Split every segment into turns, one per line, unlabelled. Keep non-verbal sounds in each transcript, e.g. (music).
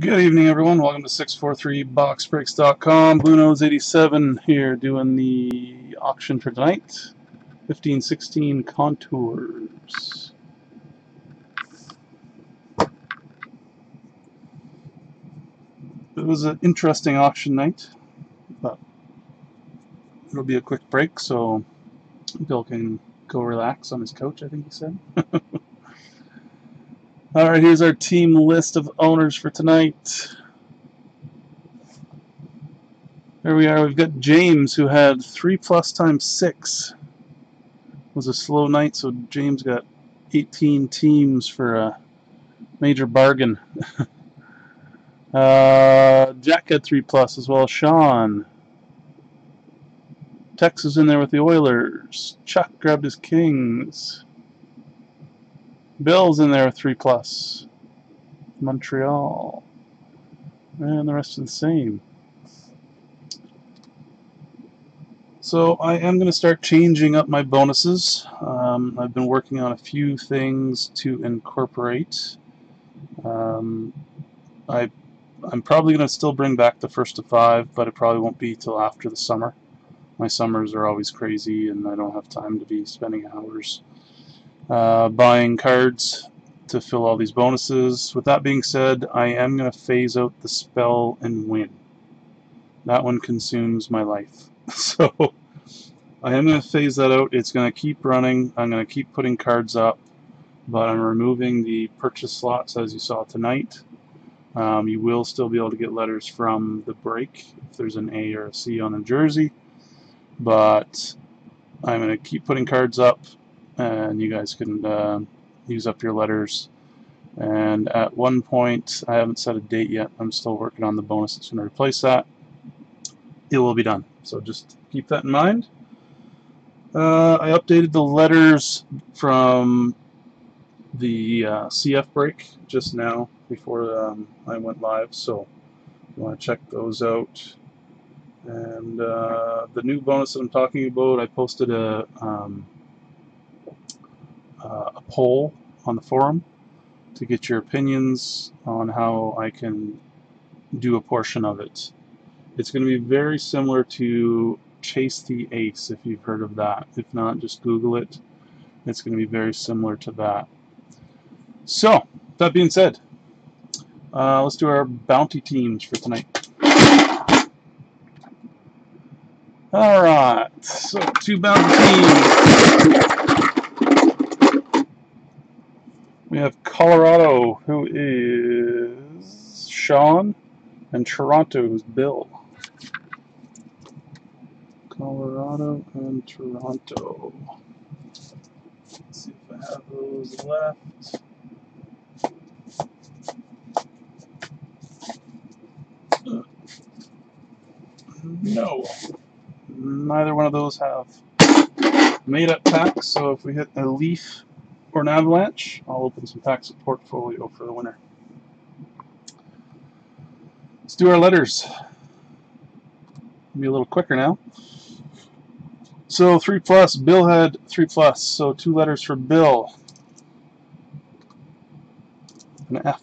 Good evening, everyone. Welcome to 643boxbreaks.com. Bluenoze 87 here doing the auction for tonight. 1516 Contours. It was an interesting auction night, but it'll be a quick break, so Bill can go relax on his couch, I think he said. (laughs) Alright, here's our team list of owners for tonight. There we are. We've got James, who had 3 plus times 6. It was a slow night, so James got 18 teams for a major bargain. (laughs) uh, Jack had 3 plus as well. Sean. Tex is in there with the Oilers. Chuck grabbed his Kings. Bill's in there 3 plus. Montreal. And the rest are the same. So I am going to start changing up my bonuses. Um, I've been working on a few things to incorporate. Um, I, I'm probably going to still bring back the first to five, but it probably won't be till after the summer. My summers are always crazy and I don't have time to be spending hours uh, buying cards to fill all these bonuses. With that being said, I am going to phase out the spell and win. That one consumes my life. (laughs) So I am going to phase that out. It's going to keep running. I'm going to keep putting cards up, but I'm removing the purchase slots as you saw tonight. Um, you will still be able to get letters from the break if there's an A or a C on a jersey, but I'm going to keep putting cards up and you guys can uh, use up your letters. And at one point, I haven't set a date yet, I'm still working on the bonus that's going to replace that. It will be done, so just keep that in mind. Uh, I updated the letters from the uh, CF break just now before um, I went live, so you want to check those out. And uh, the new bonus that I'm talking about, I posted a um, uh, a poll on the forum to get your opinions on how I can do a portion of it. It's going to be very similar to Chase the Ace, if you've heard of that. If not, just Google it. It's going to be very similar to that. So, that being said, uh, let's do our bounty teams for tonight. Alright, so two bounty teams. We have Colorado, who is Sean, and Toronto, who's Bill. Colorado and Toronto. Let's see if I have those left. No. Neither one of those have made up packs, so if we hit a leaf or an avalanche, I'll open some packs of portfolio for the winner. Let's do our letters. Be a little quicker now. So three plus, Bill had three plus, so two letters for Bill. An F.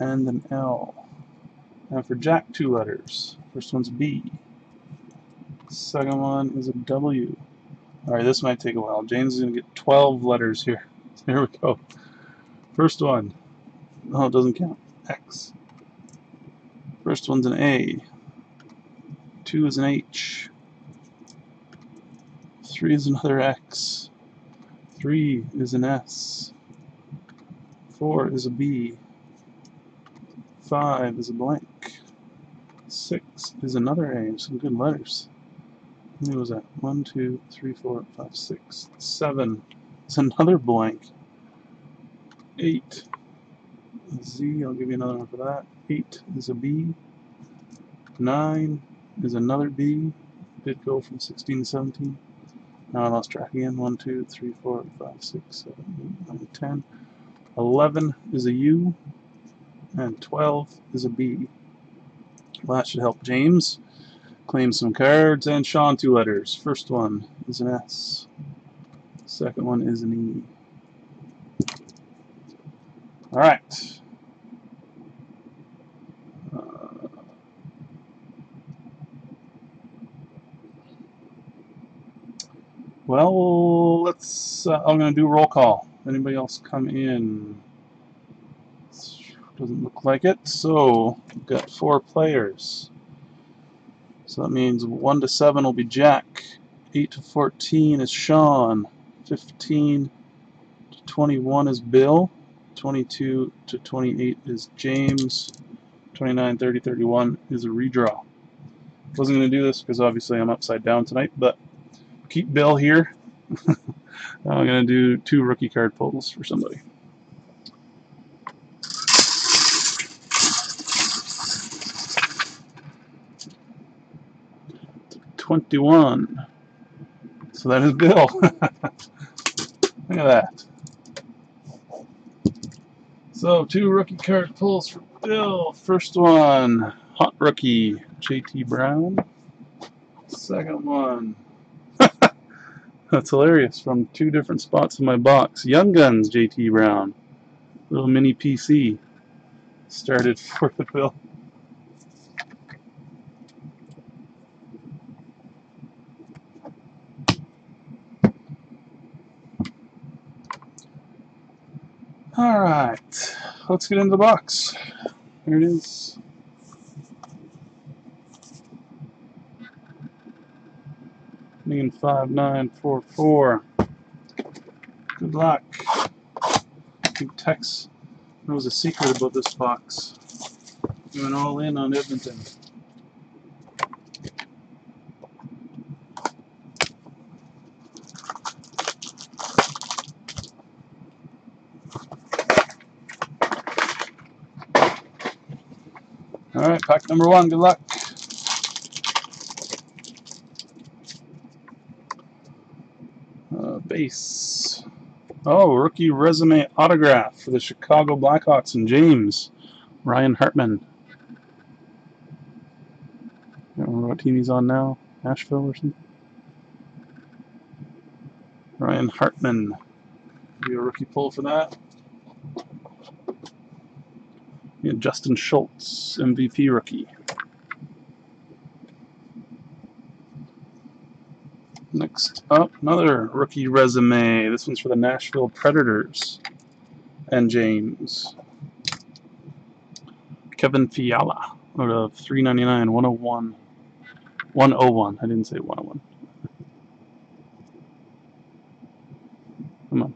And an L. And for Jack, two letters. First one's B. Second one is a W. Alright, this might take a while. James is going to get 12 letters here. (laughs) Here we go. First one. Oh, it doesn't count. X. First one's an A. Two is an H. Three is another X. Three is an S. Four is a B. Five is a blank. Six is another A. Some good letters many was that? One, two, three, four, five, six, seven. It's another blank. Eight. Z, I'll give you another one for that. Eight is a B. Nine is another B. Did go from 16 to 17. Now I lost track again. One, two, three, four, five, six, seven, eight, nine, ten. Eleven is a U. And 12 is a B. Well, that should help James. Claim some cards, and Sean two letters. First one is an S. Second one is an E. Alright, Well, let's. Uh, I'm going to do roll call. Anybody else come in? Doesn't look like it. So, we've got four players. So that means 1 to 7 will be Jack. 8 to 14 is Sean. 15 to 21 is Bill. 22 to 28 is James. 29, 30, 31 is a redraw. Wasn't going to do this because obviously I'm upside down tonight, but keep Bill here. (laughs) I'm going to do two rookie card pulls for somebody. Twenty-one. So that is Bill. (laughs) Look at that. So two rookie card pulls for Bill. First one, hot rookie, JT Brown. Second one, that's hilarious, from two different spots in my box. Young Guns, JT Brown. Little mini PC. Started (laughs) for the Bill. Alright, let's get into the box. Here it is. Mean 5944. Good luck. Think Tex knows a secret about this box. Going all in on Edmonton. Alright, pack number one, good luck. Uh, base. Oh, rookie resume autograph for the Chicago Blackhawks and James. Ryan Hartman. I don't remember what team he's on now. Nashville or something. Ryan Hartman. Be a rookie pull for that. Justin Schultz, MVP rookie. Next up, another rookie resume. This one's for the Nashville Predators and James. Kevin Fiala out of 399, 101. 101. I didn't say 101. Come on.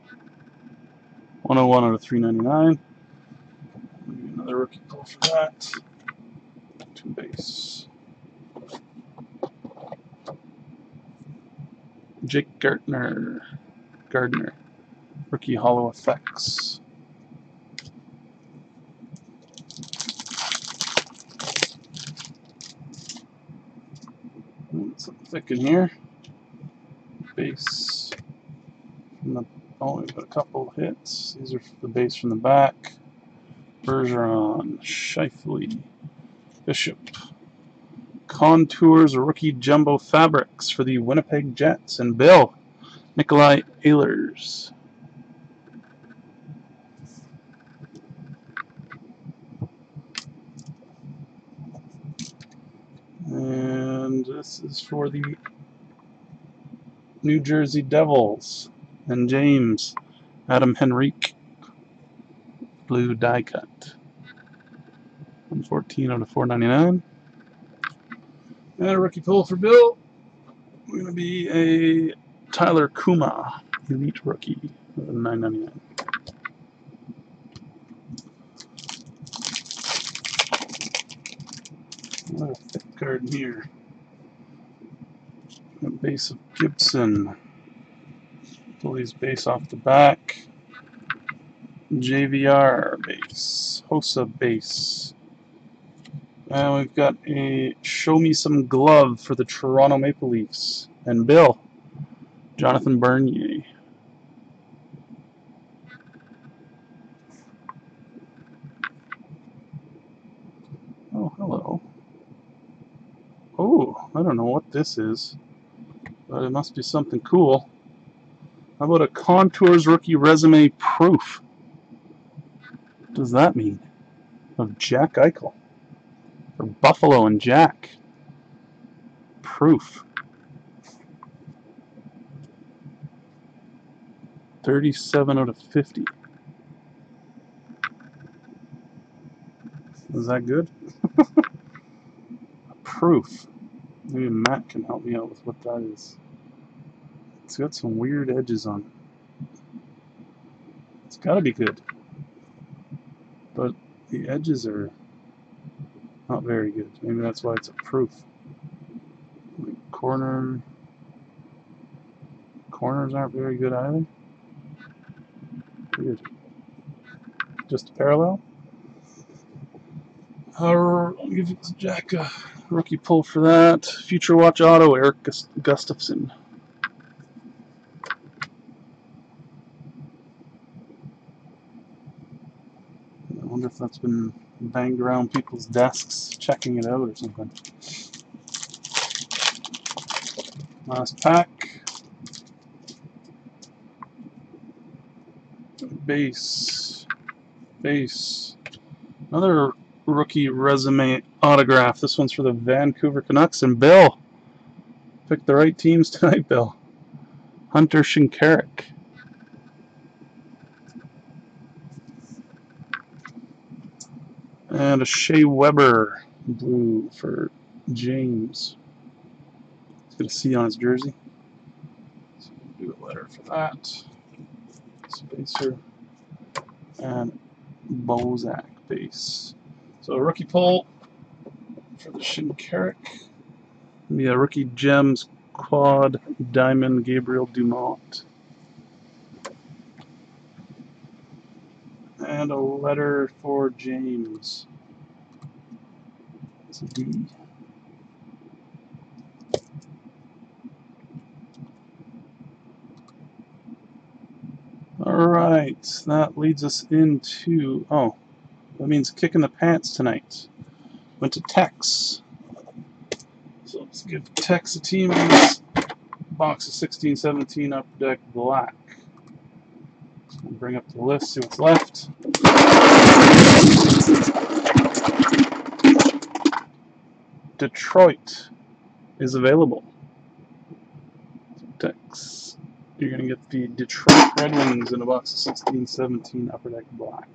101 out of 399 another rookie pull for that. Two base. Jake Gardiner. Gardner. Rookie Hollow Effects. Something thick in here. Base. From the, oh, we've got a couple hits. These are the base from the back. Bergeron, Scheifele, Bishop. Contours Rookie Jumbo Fabrics for the Winnipeg Jets. And Bill, Nikolai Ehlers. And this is for the New Jersey Devils. And James, Adam Henrique blue die cut. 114 out of 499. And a rookie pull for Bill. We're going to be a Tyler Kuma, elite rookie, 999. Another thick card in here. A base of Gibson. Pull these base off the back. JVR base, Hossa base. And we've got a Show Me Some Glove for the Toronto Maple Leafs. And Bill, Jonathan Bernier. Oh, hello. Oh, I don't know what this is, but it must be something cool. How about a Contours Rookie Resume Proof? What does that mean? Of Jack Eichel. Or Buffalo and Jack. Proof. 37 out of 50. Is that good? (laughs) Proof. Maybe Matt can help me out with what that is. It's got some weird edges on. It. It's got to be good. But the edges are not very good. Maybe that's why it's a proof. corner corners aren't very good either. Weird. Just parallel. I'll give Jack a rookie pull for that. Future Watch Auto, Eric Gustafsson. I that's been banged around people's desks, checking it out or something. Last pack. base, base. Another rookie resume autograph. This one's for the Vancouver Canucks. And Bill, picked the right teams (laughs) tonight, Bill. Hunter Shinkaruk. And a Shea Weber blue for James. He's got a C on his jersey. So we'll do a letter for that. Spezza and Bozak base. So a rookie pull for the Shinkaruk. Be a rookie gems quad diamond Gabriel Dumont. And a letter for James. Alright, that leads us into, oh, that means kicking the pants tonight. Went to Tex. So let's give Tex a team this box of 1617 Upper Deck Black. bring up the list, see what's left. Detroit is available. You're going to get the Detroit Red Wings in a box of 1617 Upper Deck Black.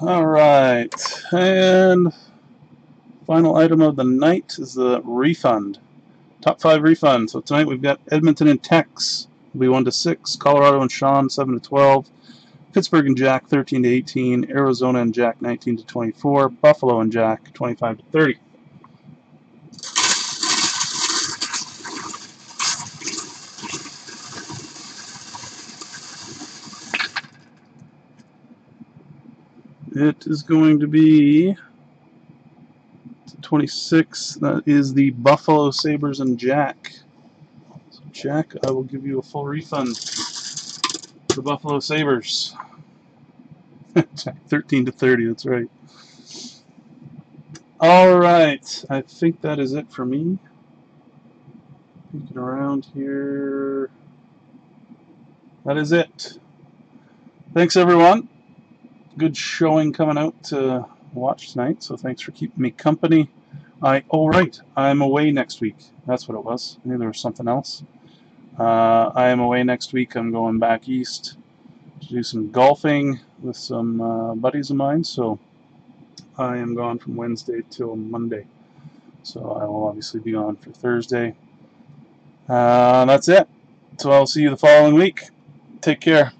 All right, and final item of the night is the refund. Top five refund. So tonight we've got Edmonton and Tex. Will be one to six. Colorado and Sean seven to twelve. Pittsburgh and Jack 13 to 18, Arizona and Jack 19 to 24, Buffalo and Jack 25 to 30. It is going to be 26. That is the Buffalo Sabres and Jack. So Jack, I will give you a full refund the Buffalo Sabres. (laughs) 13 to 30, that's right. All right, I think that is it for me. Peeking around here. That is it. Thanks, everyone. Good showing coming out to watch tonight, so thanks for keeping me company. I, oh right, I'm away next week. That's what it was. I knew there was something else. Uh, I am away next week. I'm going back east to do some golfing with some uh, buddies of mine. So I am gone from Wednesday till Monday. So I will obviously be on for Thursday. Uh, that's it. So I'll see you the following week. Take care.